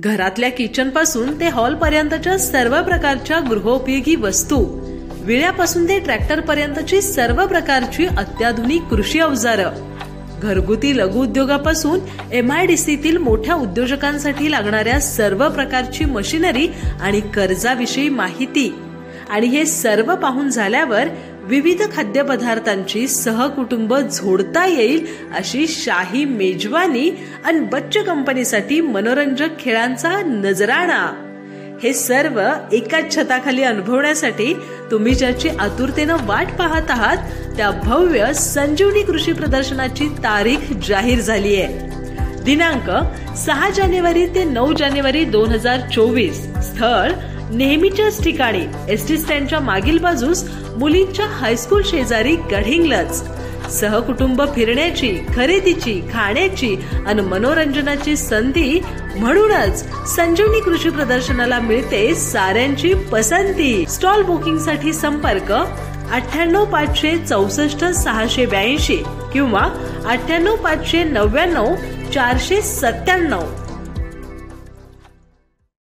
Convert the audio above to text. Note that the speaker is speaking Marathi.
घरातल्या किचनपासून ते हॉल पर्यंतच्या सर्व प्रकारच्या गृहोपयोगी वस्तू. विळ्यापासून ते ट्रॅक्टर पर्यंतची सर्व प्रकारची अत्याधुनिक कृषी अवजारं. घरगुती लघु उद्योगापासून एम आय डी सीतील मोठ्या उद्योजकांसाठी लागणाऱ्या सर्व प्रकारची मशिनरी आणि कर्जाविषयी माहिती. आणि हे सर्व पाहून झाल्यावर विविध खाद्यपदार्थांची सहकुटुंब झोडता येईल अशी शाही मेजवानी आणि बच्च कंपनीसाठी मनोरंजक खेळांचा नजराणा. हे सर्व एकाच छताखाली अनुभवण्यासाठी तुम्ही ज्याची आतुरतेनं वाट पाहत आहात त्या भव्य संजीवनी कृषी प्रदर्शनाची तारीख जाहीर झाली आहे. दिनांक सहा जानेवारी ते नऊ जानेवारी दोन हजार चोवीस. स्थळ नेहमीच्याच ठिकाणी. एस टी स्टँडच्या मागील बाजूस मुलींच्या हायस्कूल शेजारी गढिंगलच सहकुटुंब फिरण्याची खरेदीची खाण्याची आणि मनोरंजनाची संधी म्हणूनच संजीवनी कृषी प्रदर्शनाला मिळते साऱ्यांची पसंती. स्टॉल बुकिंगसाठी संपर्क अठ्ठ्याण्णव पाचशे चौसष्ट सहाशे ब्याऐंशी किंवा अठ्ठ्याण्णव पाचशे नव्याण्णव चारशे सत्त्याण्णव.